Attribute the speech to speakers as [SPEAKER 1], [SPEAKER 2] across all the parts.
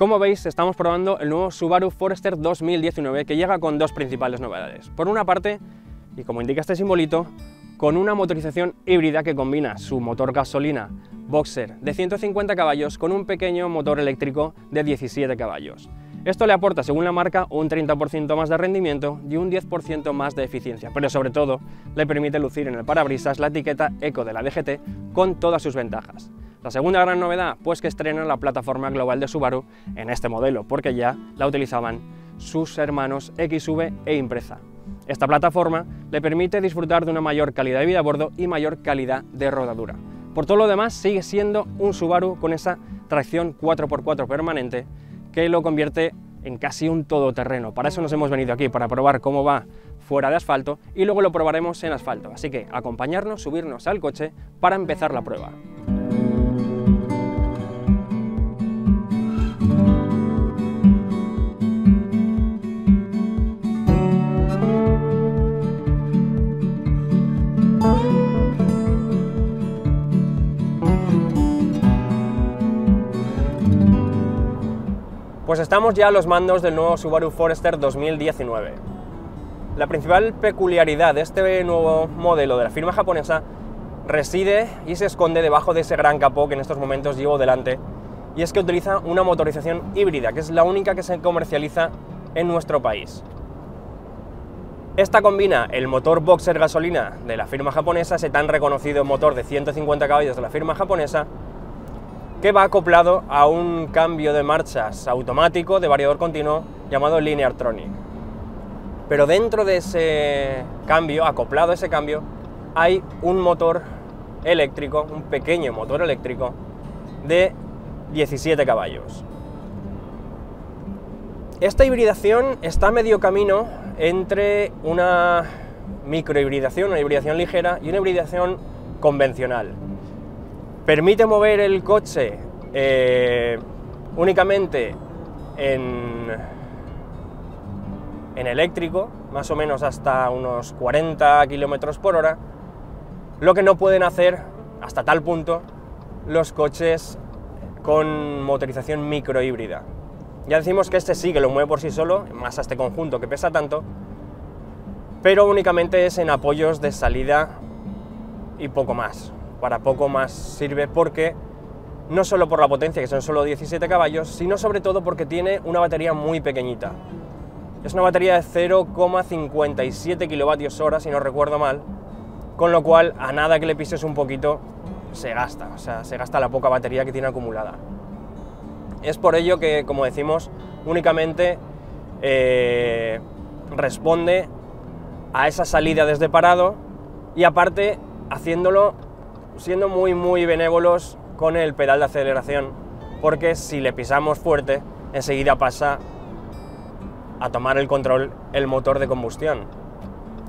[SPEAKER 1] Como veis, estamos probando el nuevo Subaru Forester 2019 que llega con dos principales novedades. Por una parte, y como indica este simbolito, con una motorización híbrida que combina su motor gasolina Boxer de 150 caballos con un pequeño motor eléctrico de 17 caballos. Esto le aporta, según la marca, un 30% más de rendimiento y un 10% más de eficiencia, pero sobre todo le permite lucir en el parabrisas la etiqueta Eco de la DGT con todas sus ventajas. La segunda gran novedad, pues que estrena la plataforma global de Subaru en este modelo, porque ya la utilizaban sus hermanos XV e Impreza. Esta plataforma le permite disfrutar de una mayor calidad de vida a bordo y mayor calidad de rodadura. Por todo lo demás, sigue siendo un Subaru con esa tracción 4x4 permanente que lo convierte en casi un todoterreno. Para eso nos hemos venido aquí, para probar cómo va fuera de asfalto y luego lo probaremos en asfalto. Así que acompañarnos, subirnos al coche para empezar la prueba. Pues estamos ya a los mandos del nuevo Subaru Forester 2019. La principal peculiaridad de este nuevo modelo de la firma japonesa reside y se esconde debajo de ese gran capó que en estos momentos llevo delante, y es que utiliza una motorización híbrida, que es la única que se comercializa en nuestro país. Esta combina el motor boxer gasolina de la firma japonesa, ese tan reconocido motor de 150 caballos de la firma japonesa, que va acoplado a un cambio de marchas automático de variador continuo llamado Linear Tronic. Pero dentro de ese cambio, acoplado a ese cambio, hay un motor eléctrico, un pequeño motor eléctrico de 17 caballos. Esta hibridación está a medio camino entre una microhibridación, una hibridación ligera y una hibridación convencional. Permite mover el coche eh, únicamente en, en eléctrico, más o menos hasta unos 40 kilómetros por hora, lo que no pueden hacer hasta tal punto los coches con motorización microhíbrida. Ya decimos que este sí que lo mueve por sí solo, más a este conjunto que pesa tanto, pero únicamente es en apoyos de salida y poco más para poco más sirve porque no solo por la potencia, que son solo 17 caballos, sino sobre todo porque tiene una batería muy pequeñita. Es una batería de 0,57 kilovatios hora, si no recuerdo mal, con lo cual a nada que le pises un poquito se gasta, o sea, se gasta la poca batería que tiene acumulada. Es por ello que, como decimos, únicamente eh, responde a esa salida desde parado y aparte haciéndolo siendo muy muy benévolos con el pedal de aceleración, porque si le pisamos fuerte, enseguida pasa a tomar el control el motor de combustión.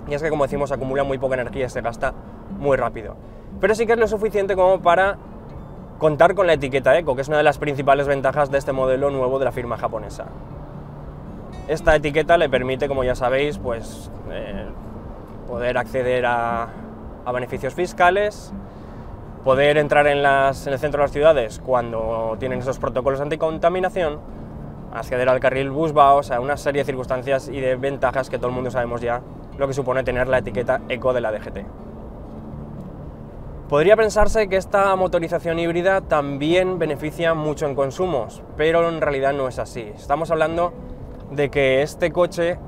[SPEAKER 1] Y es que como decimos acumula muy poca energía se gasta muy rápido. Pero sí que es lo suficiente como para contar con la etiqueta Eco, que es una de las principales ventajas de este modelo nuevo de la firma japonesa. Esta etiqueta le permite, como ya sabéis, pues eh, poder acceder a, a beneficios fiscales, poder entrar en, el centro de las ciudades cuando tienen esos protocolos anticontaminación, acceder al carril busba, o sea, una serie de circunstancias y de ventajas que todo el mundo sabemos ya lo que supone tener la etiqueta eco de la DGT. Podría pensarse que esta motorización híbrida también beneficia mucho en consumos, pero en realidad no es así. Estamos hablando de que este coche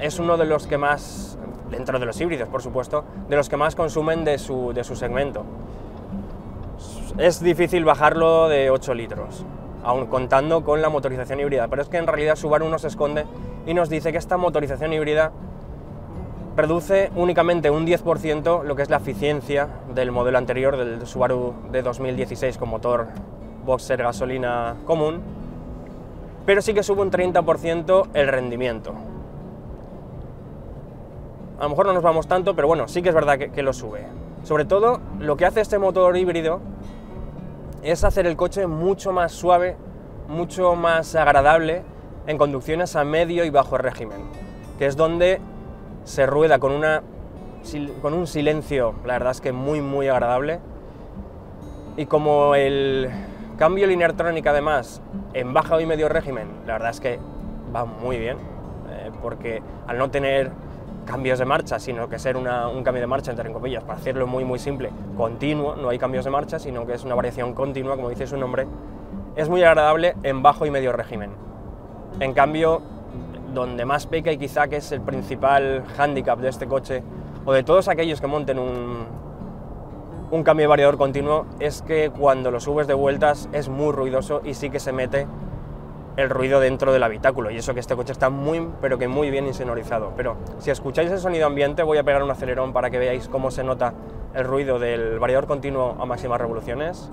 [SPEAKER 1] es uno de los que más, dentro de los híbridos por supuesto, de los que más consumen de su, de su segmento es difícil bajarlo de 8 litros, aún contando con la motorización híbrida, pero es que en realidad Subaru nos esconde y nos dice que esta motorización híbrida reduce únicamente un 10% lo que es la eficiencia del modelo anterior, del Subaru de 2016 con motor boxer gasolina común, pero sí que sube un 30% el rendimiento. A lo mejor no nos vamos tanto, pero bueno, sí que es verdad que, que lo sube. Sobre todo, lo que hace este motor híbrido es hacer el coche mucho más suave, mucho más agradable en conducciones a medio y bajo régimen, que es donde se rueda con, una, con un silencio, la verdad es que muy, muy agradable. Y como el Cambio Lineartronic además en baja y medio régimen, la verdad es que va muy bien, eh, porque al no tener cambios de marcha, sino que ser un cambio de marcha, entre comillas, para hacerlo muy muy simple, continuo, no hay cambios de marcha, sino que es una variación continua, como dice su nombre, es muy agradable en bajo y medio régimen. En cambio, donde más peca y quizá que es el principal hándicap de este coche, o de todos aquellos que monten un, un cambio de variador continuo, es que cuando lo subes de vueltas es muy ruidoso y sí que se mete el ruido dentro del habitáculo. Y eso que este coche está muy, pero que muy bien insonorizado. Pero si escucháis el sonido ambiente, voy a pegar un acelerón para que veáis cómo se nota el ruido del variador continuo a máximas revoluciones.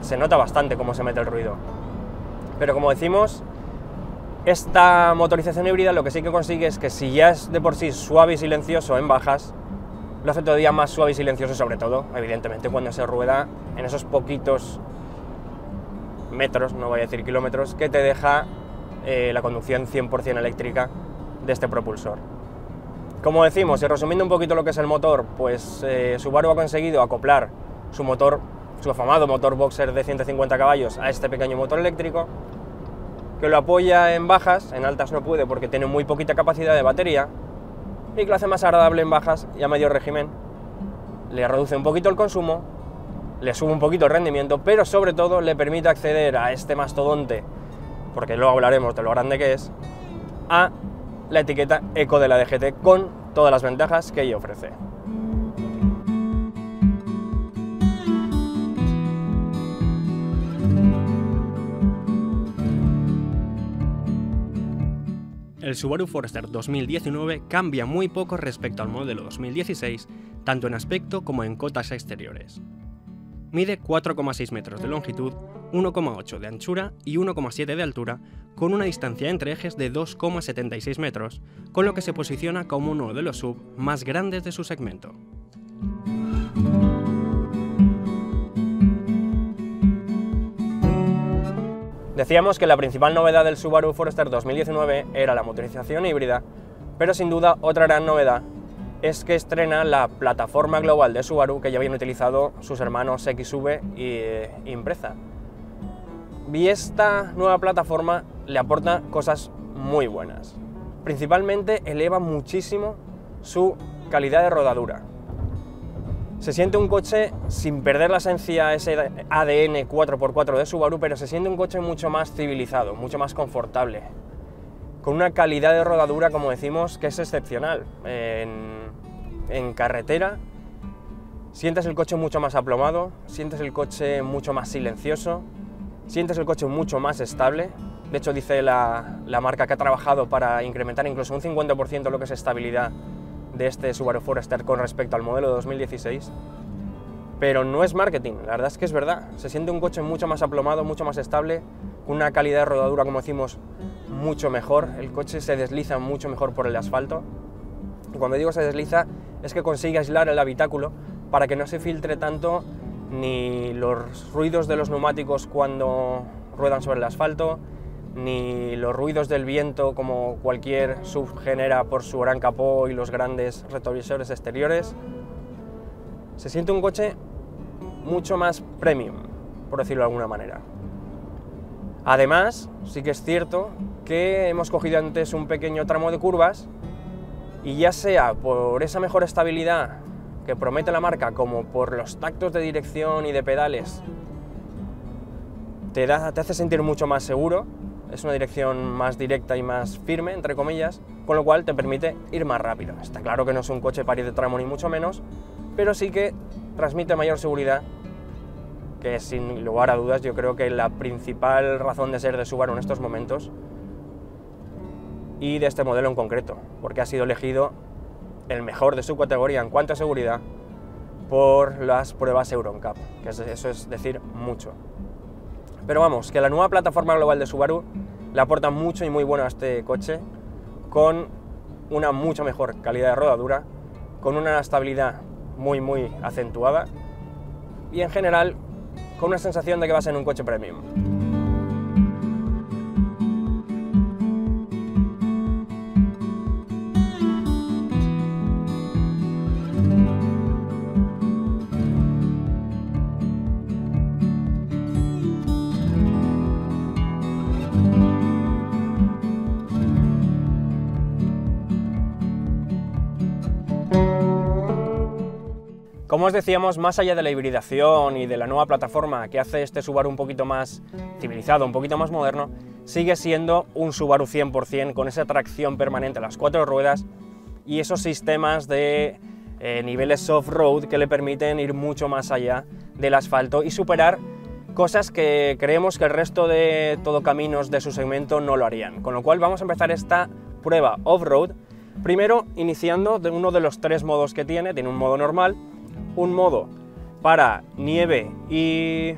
[SPEAKER 1] Se nota bastante cómo se mete el ruido. Pero como decimos, esta motorización híbrida lo que sí que consigue es que si ya es de por sí suave y silencioso en bajas, lo hace todavía más suave y silencioso sobre todo, evidentemente, cuando se rueda en esos poquitos metros, no voy a decir kilómetros, que te deja eh, la conducción 100% eléctrica de este propulsor. Como decimos, y resumiendo un poquito lo que es el motor, pues eh, Subaru ha conseguido acoplar su motor, su afamado motor boxer de 150 caballos a este pequeño motor eléctrico, que lo apoya en bajas, en altas no puede porque tiene muy poquita capacidad de batería, y que lo hace más agradable en bajas y a medio régimen. Le reduce un poquito el consumo, le sube un poquito el rendimiento, pero sobre todo le permite acceder a este mastodonte, porque luego hablaremos de lo grande que es, a la etiqueta Eco de la DGT con todas las ventajas que ella ofrece. El Subaru Forester 2019 cambia muy poco respecto al modelo 2016, tanto en aspecto como en cotas exteriores. Mide 4,6 metros de longitud, 1,8 de anchura y 1,7 de altura, con una distancia entre ejes de 2,76 metros, con lo que se posiciona como uno de los sub más grandes de su segmento. Decíamos que la principal novedad del Subaru Forester 2019 era la motorización híbrida, pero sin duda otra gran novedad es que estrena la plataforma global de Subaru que ya habían utilizado sus hermanos XV y eh, Impreza. Y esta nueva plataforma le aporta cosas muy buenas. Principalmente eleva muchísimo su calidad de rodadura. Se siente un coche sin perder la esencia, ese ADN 4x4 de Subaru, pero se siente un coche mucho más civilizado, mucho más confortable, con una calidad de rodadura, como decimos, que es excepcional. En, en carretera sientes el coche mucho más aplomado, sientes el coche mucho más silencioso, sientes el coche mucho más estable. De hecho, dice la, la marca que ha trabajado para incrementar incluso un 50% lo que es estabilidad de este Subaru Forester con respecto al modelo de 2016. Pero no es marketing, la verdad es que es verdad. Se siente un coche mucho más aplomado, mucho más estable, con una calidad de rodadura, como decimos, mucho mejor. El coche se desliza mucho mejor por el asfalto. Y cuando digo se desliza, es que consigue aislar el habitáculo para que no se filtre tanto ni los ruidos de los neumáticos cuando ruedan sobre el asfalto, ni los ruidos del viento como cualquier sub genera por su gran capó y los grandes retrovisores exteriores. Se siente un coche mucho más premium, por decirlo de alguna manera. Además, sí que es cierto que hemos cogido antes un pequeño tramo de curvas y ya sea por esa mejor estabilidad que promete la marca como por los tactos de dirección y de pedales, te, da, te hace sentir mucho más seguro es una dirección más directa y más firme, entre comillas, con lo cual te permite ir más rápido. Está claro que no es un coche para de tramo ni mucho menos, pero sí que transmite mayor seguridad, que sin lugar a dudas yo creo que la principal razón de ser de Subaru en estos momentos y de este modelo en concreto, porque ha sido elegido el mejor de su categoría en cuanto a seguridad por las pruebas EuronCap, que eso es decir mucho. Pero vamos, que la nueva plataforma global de Subaru le aporta mucho y muy bueno a este coche, con una mucha mejor calidad de rodadura, con una estabilidad muy muy acentuada y en general con una sensación de que vas en un coche premium. Como os decíamos, más allá de la hibridación y de la nueva plataforma que hace este Subaru un poquito más civilizado, un poquito más moderno, sigue siendo un Subaru 100% con esa tracción permanente a las cuatro ruedas y esos sistemas de eh, niveles off-road que le permiten ir mucho más allá del asfalto y superar cosas que creemos que el resto de todo caminos de su segmento no lo harían. Con lo cual vamos a empezar esta prueba off-road, primero iniciando de uno de los tres modos que tiene, tiene un modo normal, un modo para nieve y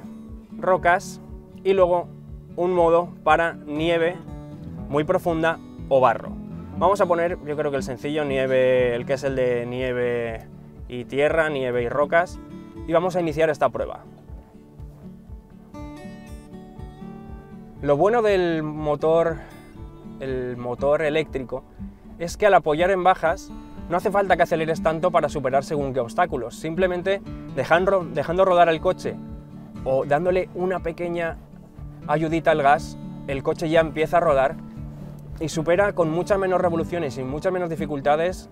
[SPEAKER 1] rocas y luego un modo para nieve muy profunda o barro. Vamos a poner, yo creo que el sencillo nieve, el que es el de nieve y tierra, nieve y rocas, y vamos a iniciar esta prueba. Lo bueno del motor, el motor eléctrico, es que al apoyar en bajas no hace falta que aceleres tanto para superar según qué obstáculos, simplemente dejando, dejando rodar el coche o dándole una pequeña ayudita al gas, el coche ya empieza a rodar y supera con muchas menos revoluciones y muchas menos dificultades,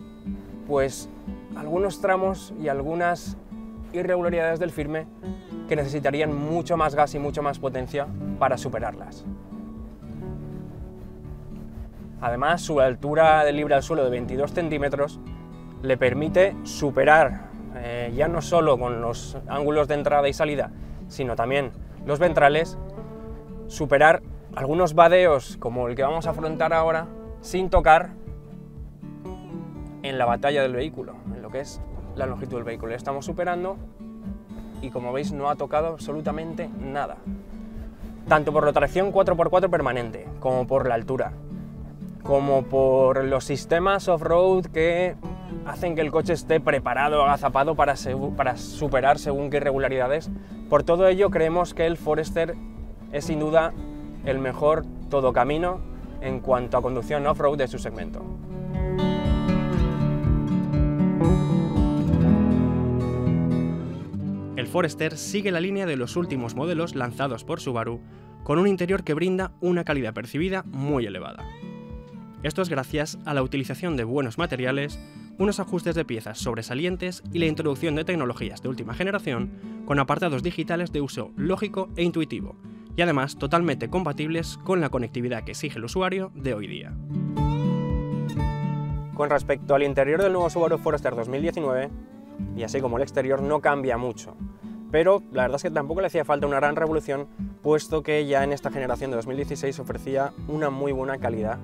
[SPEAKER 1] pues algunos tramos y algunas irregularidades del firme que necesitarían mucho más gas y mucho más potencia para superarlas. Además, su altura de libre al suelo de 22 centímetros le permite superar, eh, ya no solo con los ángulos de entrada y salida, sino también los ventrales, superar algunos vadeos como el que vamos a afrontar ahora sin tocar en la batalla del vehículo, en lo que es la longitud del vehículo. estamos superando y como veis no ha tocado absolutamente nada. Tanto por la tracción 4x4 permanente, como por la altura, como por los sistemas off-road que hacen que el coche esté preparado, agazapado para, superar según qué irregularidades. Por todo ello creemos que el Forester es sin duda el mejor todo camino en cuanto a conducción off-road de su segmento.
[SPEAKER 2] El Forester sigue la línea de los últimos modelos lanzados por Subaru, con un interior que brinda una calidad percibida muy elevada. Esto es gracias a la utilización de buenos materiales, unos ajustes de piezas sobresalientes y la introducción de tecnologías de última generación con apartados digitales de uso lógico e intuitivo, y además totalmente compatibles con la conectividad que exige el usuario de hoy día.
[SPEAKER 1] Con respecto al interior del nuevo Subaru Forester 2019, y así como el exterior, no cambia mucho. Pero la verdad es que tampoco le hacía falta una gran revolución, puesto que ya en esta generación de 2016 ofrecía una muy buena calidad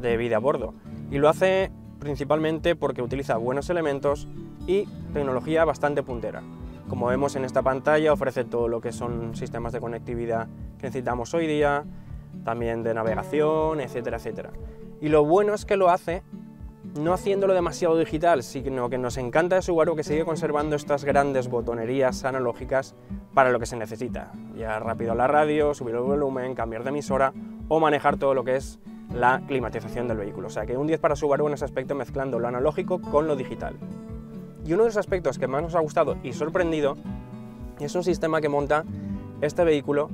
[SPEAKER 1] de vida a bordo. Y lo hace principalmente porque utiliza buenos elementos y tecnología bastante puntera. Como vemos en esta pantalla ofrece todo lo que son sistemas de conectividad que necesitamos hoy día, también de navegación, etcétera, etcétera. Y lo bueno es que lo hace no haciéndolo demasiado digital, sino que nos encanta de Subaru que sigue conservando estas grandes botonerías analógicas para lo que se necesita. Ya rápido la radio, subir el volumen, cambiar de emisora o manejar todo lo que es la climatización del vehículo. O sea que un 10 para Subaru en ese aspecto mezclando lo analógico con lo digital. Y uno de los aspectos que más nos ha gustado y sorprendido es un sistema que monta este vehículo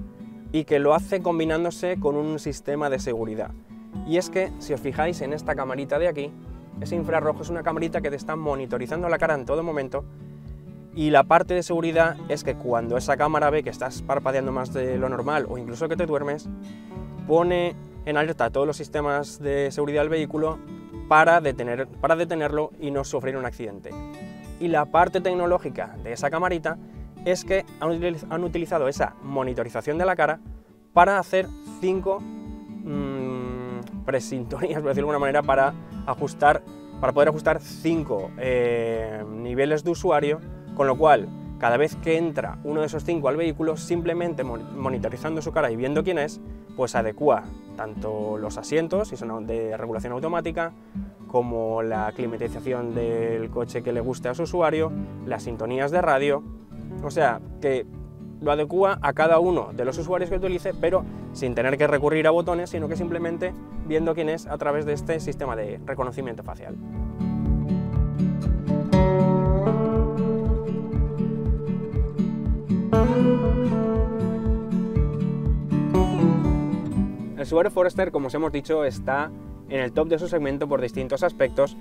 [SPEAKER 1] y que lo hace combinándose con un sistema de seguridad. Y es que, si os fijáis en esta camarita de aquí, ese infrarrojo es una camarita que te está monitorizando la cara en todo momento y la parte de seguridad es que cuando esa cámara ve que estás parpadeando más de lo normal o incluso que te duermes, pone en alerta todos los sistemas de seguridad del vehículo para, detener, para detenerlo y no sufrir un accidente. Y la parte tecnológica de esa camarita es que han, utilizado esa monitorización de la cara para hacer cinco mmm, presintonías, por decirlo de alguna manera, para ajustar, para poder ajustar cinco eh, niveles de usuario, con lo cual cada vez que entra uno de esos cinco al vehículo, simplemente monitorizando su cara y viendo quién es, pues adecua tanto los asientos, si son de regulación automática, como la climatización del coche que le guste a su usuario, las sintonías de radio, o sea, que lo adecua a cada uno de los usuarios que utilice, pero sin tener que recurrir a botones, sino que simplemente viendo quién es a través de este sistema de reconocimiento facial. El Subaru Forester, como os hemos dicho, está en el top de su segmento por distintos aspectos,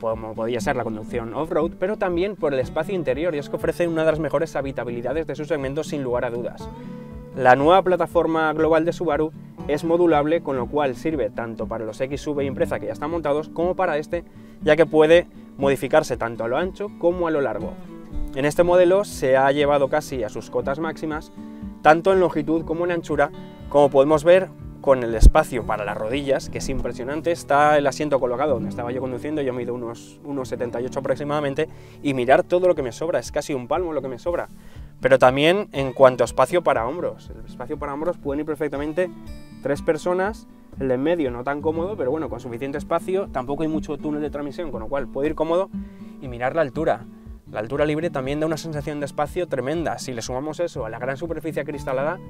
[SPEAKER 2] como podía ser la conducción off-road, pero también por el espacio interior, y es que ofrece una de las mejores habitabilidades de su segmento sin lugar a dudas. La nueva plataforma global de Subaru es modulable, con lo cual sirve tanto para los XV Impreza que ya están montados, como para este, ya que puede modificarse tanto a lo ancho como a lo largo. En este modelo se ha llevado casi a sus cotas máximas, tanto en longitud como en anchura, como podemos ver con el espacio para las rodillas, que es impresionante, está el asiento colocado donde estaba yo conduciendo, yo mido unos, unos 78 aproximadamente, y mirar todo lo que me sobra, es casi un palmo lo que me sobra. Pero también en cuanto a espacio para hombros, el espacio para hombros pueden ir perfectamente tres personas, el de en medio no tan cómodo, pero bueno, con suficiente espacio, tampoco hay mucho túnel de transmisión, con lo cual puede ir cómodo y mirar la altura. La altura libre también da una sensación de espacio tremenda. Si le sumamos eso a la gran superficie acristalada,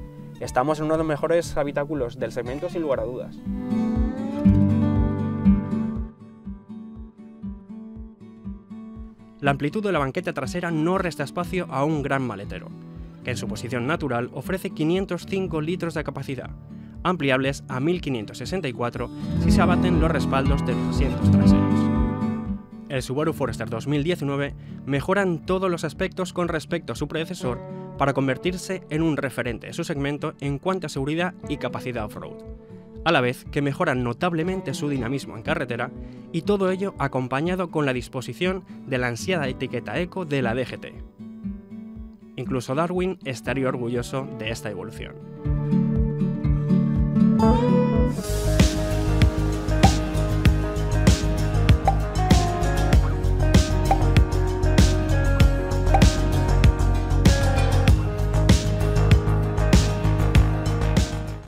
[SPEAKER 2] estamos en uno de los mejores habitáculos del segmento sin lugar a dudas. La amplitud de la banqueta trasera no resta espacio a un gran maletero, que en su posición natural ofrece 505 litros de capacidad, ampliables a 1564 si se abaten los respaldos de los asientos traseros. El Subaru Forester 2019 mejora en todos los aspectos con respecto a su predecesor para convertirse en un referente de su segmento en cuanto a seguridad y capacidad off-road, a la vez que mejora notablemente su dinamismo en carretera y todo ello acompañado con la disposición de la ansiada etiqueta eco de la DGT. Incluso Darwin estaría orgulloso de esta evolución.